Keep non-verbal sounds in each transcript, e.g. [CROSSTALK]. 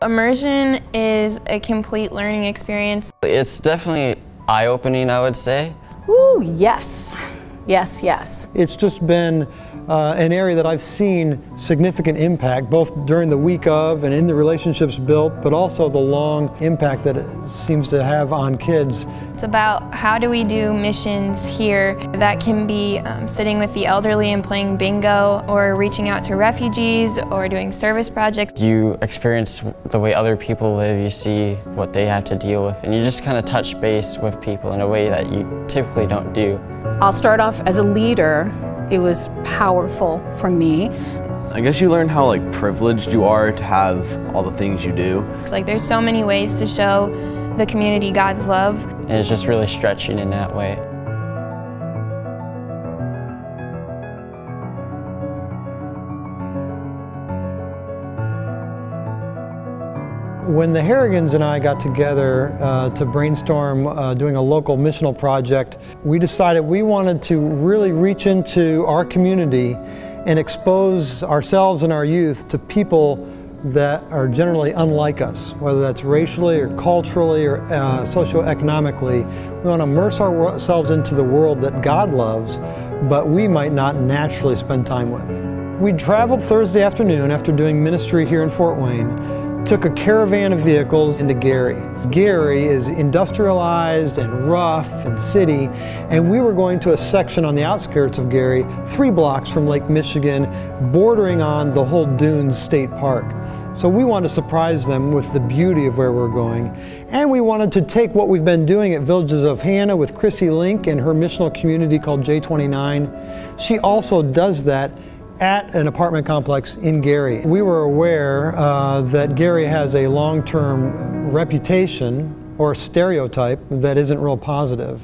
Immersion is a complete learning experience. It's definitely eye-opening, I would say. Ooh, yes. Yes, yes. It's just been uh, an area that I've seen significant impact, both during the week of and in the relationships built, but also the long impact that it seems to have on kids. It's about how do we do missions here that can be um, sitting with the elderly and playing bingo, or reaching out to refugees, or doing service projects. You experience the way other people live, you see what they have to deal with, and you just kind of touch base with people in a way that you typically don't do. I'll start off as a leader. It was powerful for me. I guess you learn how like privileged you are to have all the things you do. It's like there's so many ways to show the community God's love. And it's just really stretching in that way. When the Harrigans and I got together uh, to brainstorm uh, doing a local missional project, we decided we wanted to really reach into our community and expose ourselves and our youth to people that are generally unlike us, whether that's racially or culturally or uh, socioeconomically. We want to immerse ourselves into the world that God loves, but we might not naturally spend time with. We traveled Thursday afternoon after doing ministry here in Fort Wayne took a caravan of vehicles into Gary. Gary is industrialized and rough and city, and we were going to a section on the outskirts of Gary, three blocks from Lake Michigan, bordering on the whole Dunes State Park. So we wanted to surprise them with the beauty of where we're going. And we wanted to take what we've been doing at Villages of Hanna with Chrissy Link and her missional community called J29. She also does that at an apartment complex in Gary. We were aware uh, that Gary has a long-term reputation or stereotype that isn't real positive.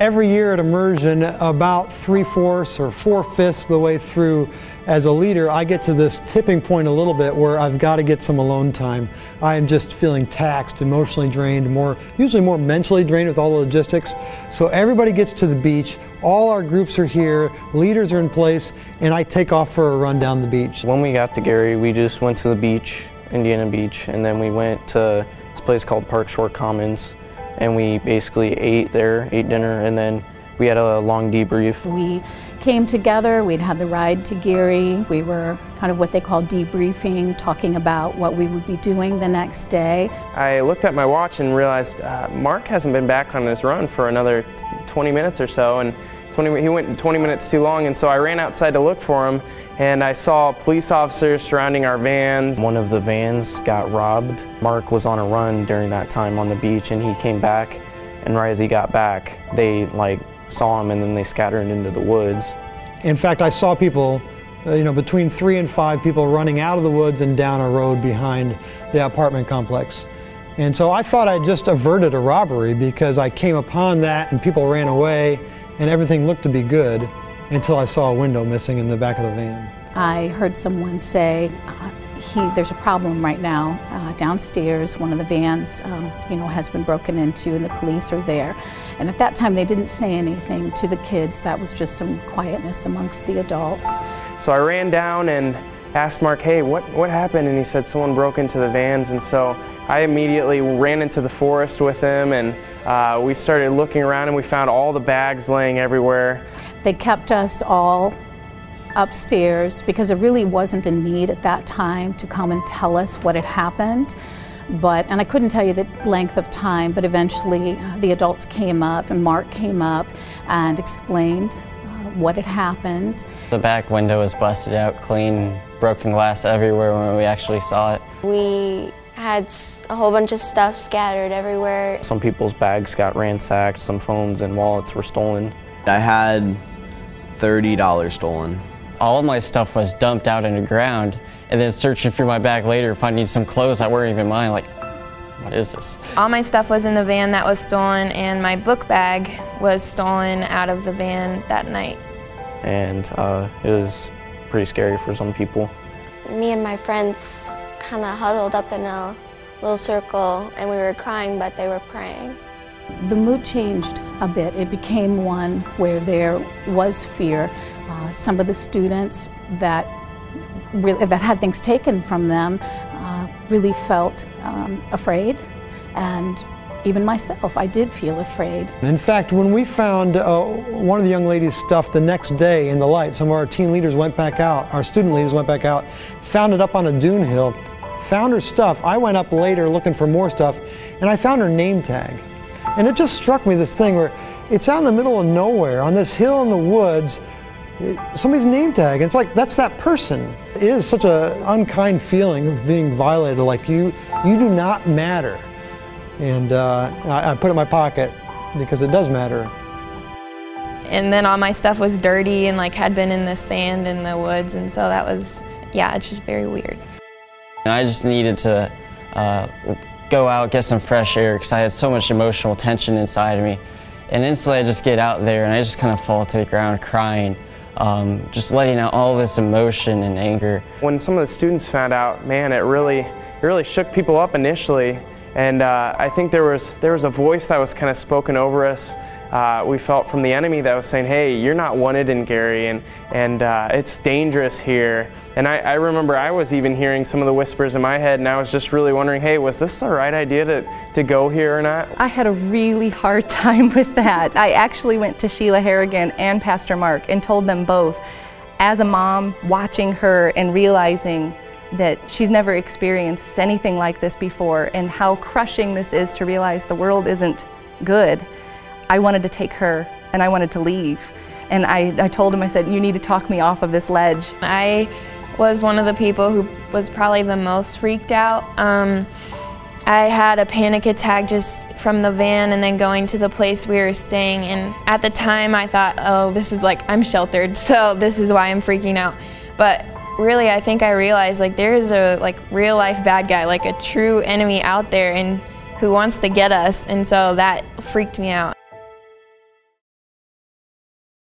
Every year at immersion, about three-fourths or four-fifths the way through as a leader, I get to this tipping point a little bit where I've got to get some alone time. I am just feeling taxed, emotionally drained, more usually more mentally drained with all the logistics. So everybody gets to the beach, all our groups are here, leaders are in place, and I take off for a run down the beach. When we got to Gary, we just went to the beach, Indiana Beach, and then we went to this place called Park Shore Commons, and we basically ate there, ate dinner, and then we had a long debrief. We came together, we'd had the ride to Gary, we were kind of what they call debriefing, talking about what we would be doing the next day. I looked at my watch and realized uh, Mark hasn't been back on his run for another 20 minutes or so, and 20, he went 20 minutes too long, and so I ran outside to look for him, and I saw police officers surrounding our vans. One of the vans got robbed. Mark was on a run during that time on the beach, and he came back, and right as he got back, they like saw him and then they scattered into the woods. In fact, I saw people, uh, you know, between three and five people running out of the woods and down a road behind the apartment complex. And so I thought I just averted a robbery because I came upon that and people ran away and everything looked to be good until I saw a window missing in the back of the van. I heard someone say, uh, he, there's a problem right now uh, downstairs. One of the vans, um, you know, has been broken into, and the police are there. And at that time, they didn't say anything to the kids. That was just some quietness amongst the adults. So I ran down and asked Mark, "Hey, what what happened?" And he said someone broke into the vans. And so I immediately ran into the forest with him, and uh, we started looking around, and we found all the bags laying everywhere. They kept us all upstairs because there really wasn't a need at that time to come and tell us what had happened. But, and I couldn't tell you the length of time, but eventually uh, the adults came up and Mark came up and explained uh, what had happened. The back window was busted out clean, broken glass everywhere when we actually saw it. We had a whole bunch of stuff scattered everywhere. Some people's bags got ransacked, some phones and wallets were stolen. I had $30 stolen all of my stuff was dumped out in the ground and then searching through my bag later finding some clothes that weren't even mine like what is this? All my stuff was in the van that was stolen and my book bag was stolen out of the van that night. And uh, it was pretty scary for some people. Me and my friends kind of huddled up in a little circle and we were crying but they were praying. The mood changed a bit. It became one where there was fear. Uh, some of the students that, really, that had things taken from them uh, really felt um, afraid and even myself, I did feel afraid. In fact, when we found uh, one of the young ladies' stuff the next day in the light, some of our teen leaders went back out, our student leaders went back out, found it up on a dune hill, found her stuff. I went up later looking for more stuff, and I found her name tag. And it just struck me this thing where it's out in the middle of nowhere on this hill in the woods, somebody's name tag. It's like that's that person. It is such an unkind feeling of being violated. Like you, you do not matter and uh, I, I put it in my pocket because it does matter. And then all my stuff was dirty and like had been in the sand in the woods and so that was, yeah, it's just very weird. I just needed to uh, go out, get some fresh air because I had so much emotional tension inside of me. And instantly I just get out there and I just kind of fall to the ground crying, um, just letting out all this emotion and anger. When some of the students found out, man, it really, it really shook people up initially. And uh, I think there was, there was a voice that was kind of spoken over us. Uh, we felt from the enemy that was saying, hey, you're not wanted in Gary, and, and uh, it's dangerous here. And I, I, remember I was even hearing some of the whispers in my head, and I was just really wondering, hey, was this the right idea to, to go here or not? I had a really hard [LAUGHS] time with that. I actually went to Sheila Harrigan and Pastor Mark and told them both, as a mom, watching her and realizing that she's never experienced anything like this before and how crushing this is to realize the world isn't good. I wanted to take her and I wanted to leave. And I, I told him, I said, you need to talk me off of this ledge. I was one of the people who was probably the most freaked out. Um, I had a panic attack just from the van and then going to the place we were staying. And at the time I thought, oh, this is like, I'm sheltered, [LAUGHS] so this is why I'm freaking out. But really I think I realized like there is a like real life bad guy, like a true enemy out there and who wants to get us and so that freaked me out.